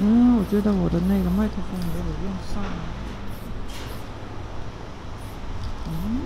嗯，我觉得我的那个麦克风没有用上。嗯。